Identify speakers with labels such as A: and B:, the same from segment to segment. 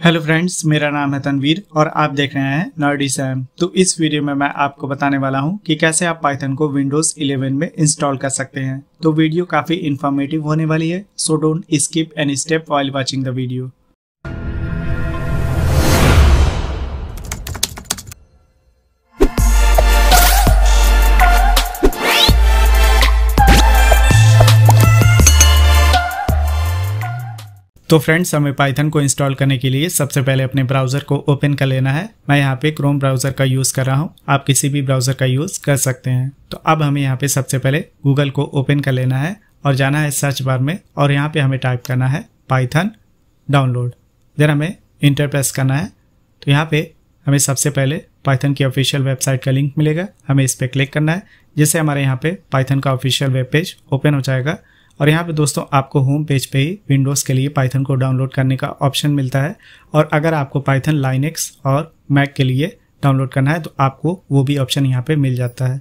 A: Hello friends, मेरा नाम है तनवीर और आप देख रहे हैं नर्डी सैम। तो इस वीडियो में मैं आपको बताने वाला हूँ कि कैसे आप पाइथन को विंडोज़ 11 में इंस्टॉल कर सकते हैं। तो वीडियो काफ़ी इन्फॉर्मेटिव होने वाली है so don't skip any step while watching the video तो फ्रेंड्स, हमें पाइथन को इंस्टॉल करने के लिए सबसे पहले अपने ब्राउज़र को ओपन कर लेना है। मैं यहाँ पे क्रोम ब्राउज़र का यूज़ कर रहा हूँ। आप किसी भी ब्राउज़र का यूज़ कर सकते हैं। तो अब हमें यहाँ पे सबसे पहले गूगल को ओपन कर लेना है और जाना है सर्च बार में और यहाँ पे हमें टाइप करना है पाइथन डाउनलोड देन हमें इंटर प्रेस करना है। तो यहाँ पे हमें सबसे पहले पाइथन की ऑफिशियल वेबसाइट का लिंक मिलेगा। हमें इस पर क्लिक करना है, जिससे हमारे यहाँ पे पाइथन का ऑफिशियल वेब पेज ओपन हो जाएगा। और यहाँ पे दोस्तों आपको होम पेज पे ही विंडोज़ के लिए पाइथन को डाउनलोड करने का ऑप्शन मिलता है। और अगर आपको पाइथन लाइनेक्स और मैक के लिए डाउनलोड करना है तो आपको वो भी ऑप्शन यहाँ पे मिल जाता है।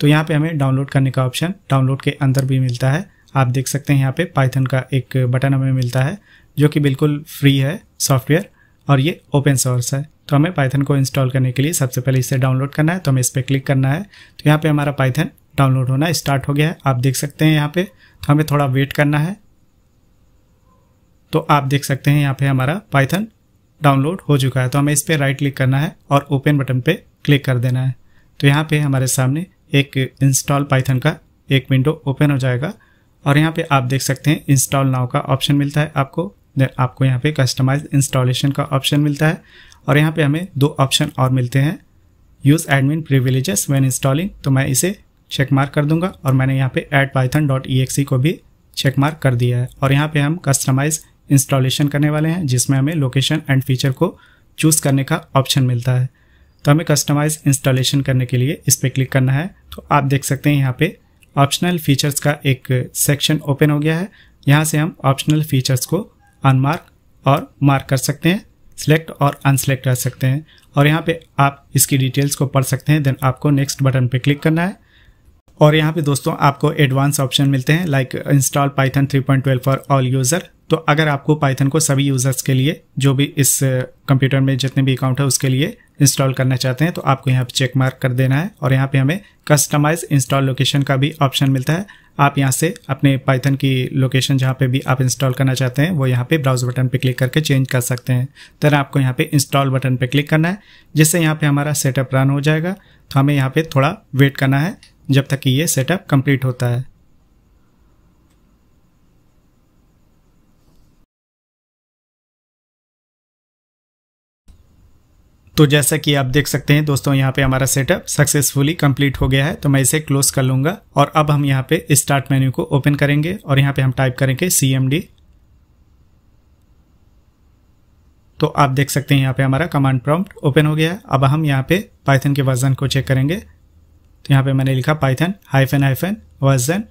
A: तो यहाँ पे हमें डाउनलोड करने का ऑप्शन डाउनलोड के अंदर भी मिलता है। आप देख सकते हैं यहाँ पे पाइथन का एक बटन हमें मिलता है, जो कि बिल्कुल फ्री है सॉफ्टवेयर और ये ओपन सोर्स है। तो हमें पाइथन को इंस्टॉल करने के लिए सबसे पहले इसे डाउनलोड करना है तो हमें इस पर क्लिक करना है। तो यहाँ पे हमारा पाइथन डाउनलोड होना स्टार्ट हो गया है। आप देख सकते हैं यहाँ पे। तो हमें थोड़ा वेट करना है। तो आप देख सकते हैं यहाँ पे हमारा पाइथन डाउनलोड हो चुका है। तो हमें इस पर राइट क्लिक करना है और ओपन बटन पे क्लिक कर देना है। तो यहाँ पे हमारे सामने एक इंस्टॉल पाइथन का एक विंडो ओपन हो जाएगा। और यहाँ पे आप देख सकते हैं इंस्टॉल नाव का ऑप्शन मिलता है आपको। आपको यहाँ पे कस्टमाइज इंस्टॉलेशन का ऑप्शन मिलता है। और यहाँ पे हमें दो ऑप्शन और मिलते हैं। Use admin privileges when installing तो मैं इसे चेक मार्क कर दूँगा और मैंने यहाँ पे एट पाइथन डॉट ई को भी चेक मार्क कर दिया है। और यहाँ पे हम कस्टमाइज इंस्टॉलेशन करने वाले हैं, जिसमें हमें लोकेशन एंड फीचर को चूज़ करने का ऑप्शन मिलता है। तो हमें कस्टमाइज इंस्टॉलेशन करने के लिए इस पर क्लिक करना है। तो आप देख सकते हैं यहाँ पे ऑप्शनल फीचर्स का एक सेक्शन ओपन हो गया है। यहाँ से हम ऑप्शनल फीचर्स को अनमार्क और मार्क कर सकते हैं सिलेक्ट और अनसेलेक्ट कर सकते हैं। और यहाँ पे आप इसकी डिटेल्स को पढ़ सकते हैं देन आपको नेक्स्ट बटन पे क्लिक करना है। और यहाँ पे दोस्तों आपको एडवांस ऑप्शन मिलते हैं like install Python 3.12 for all user तो अगर आपको पाइथन को सभी यूज़र्स के लिए जो भी इस कंप्यूटर uh, में जितने भी अकाउंट है उसके लिए इंस्टॉल करना चाहते हैं तो आपको यहाँ पे चेक मार्क कर देना है और यहाँ पे हमें कस्टमाइज इंस्टॉल लोकेशन का भी ऑप्शन मिलता है। आप यहाँ से अपने पाइथन की लोकेशन जहाँ पे भी आप इंस्टॉल करना चाहते हैं वो यहाँ पे ब्राउज बटन पे क्लिक करके चेंज कर सकते हैं। देन आपको यहाँ पे इंस्टॉल बटन पे क्लिक करना है जिससे यहाँ पे हमारा सेटअप रन हो जाएगा। तो हमें यहाँ पे थोड़ा वेट करना है। जब तक कि ये सेटअप कंप्लीट होता है। तो जैसा कि आप देख सकते हैं दोस्तों, यहाँ पे हमारा सेटअप सक्सेसफुली कंप्लीट हो गया है तो मैं इसे क्लोज कर लूँगा और अब हम यहाँ पे स्टार्ट मेन्यू को ओपन करेंगे और यहाँ पे हम टाइप करेंगे डी तो आप देख सकते हैं यहाँ पे हमारा कमांड प्रॉम्प्ट ओपन हो गया है। अब हम यहाँ पे पाइथन के वर्जन को चेक करेंगे। तो यहाँ पे मैंने लिखा Python hyphen hyphen version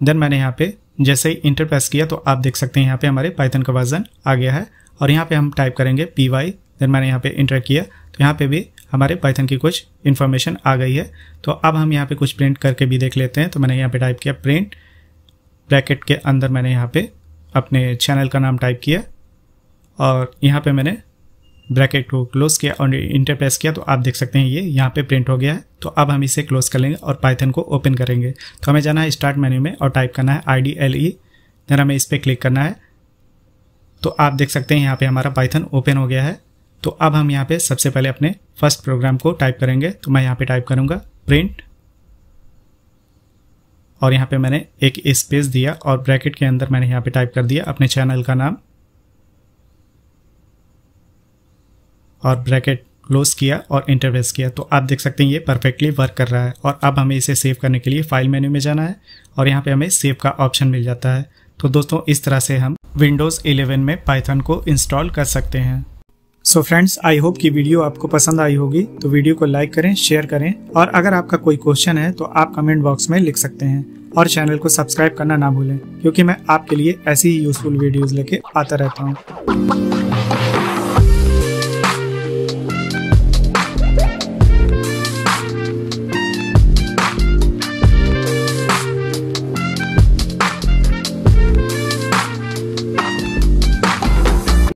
A: then मैंने यहाँ पे जैसे ही इंटर प्रेस किया तो आप देख सकते हैं यहाँ पे हमारे पाइथन का वर्जन आ गया है और यहाँ पे हम टाइप करेंगे पी वाई देन मैंने यहाँ पे इंटर किया तो यहाँ पे भी हमारे पाइथन की कुछ इन्फॉर्मेशन आ गई है तो अब हम यहाँ पे कुछ प्रिंट करके भी देख लेते हैं तो मैंने यहाँ पे टाइप किया प्रिंट ब्रैकेट के अंदर मैंने यहाँ पे अपने चैनल का नाम टाइप किया और यहाँ पे मैंने ब्रैकेट को क्लोज किया और इंटर प्रेस किया तो आप देख सकते हैं ये यहाँ पे प्रिंट हो गया है। तो अब हम इसे क्लोज कर लेंगे और पाइथन को ओपन करेंगे। तो हमें जाना है स्टार्ट मेन्यू में और टाइप करना है I D L E then हमें इस पर क्लिक करना है। तो आप देख सकते हैं यहाँ पे हमारा पाइथन ओपन हो गया है। तो अब हम यहाँ पे सबसे पहले अपने फ़र्स्ट प्रोग्राम को टाइप करेंगे। तो मैं यहाँ पे टाइप करूँगा प्रिंट और यहाँ पे मैंने एक स्पेस दिया और ब्रैकेट के अंदर मैंने यहाँ पे टाइप कर दिया अपने चैनल का नाम। और ब्रैकेट क्लोज किया और इंटरवेस किया। तो आप देख सकते हैं ये परफेक्टली वर्क कर रहा है और अब हमें इसे सेव करने के लिए फ़ाइल मेन्यू में जाना है और यहाँ पे हमें सेव का ऑप्शन मिल जाता है। तो दोस्तों, इस तरह से हम विंडोज़ 11 में पाइथन को इंस्टॉल कर सकते हैं। सो फ्रेंड्स आई होप कि वीडियो आपको पसंद आई होगी। तो वीडियो को लाइक करें शेयर करें और अगर आपका कोई क्वेश्चन है तो आप कमेंट बॉक्स में लिख सकते हैं और चैनल को सब्सक्राइब करना ना भूलें, क्योंकि मैं आपके लिए ऐसी ही यूजफुल वीडियोस लेके आता रहता हूँ।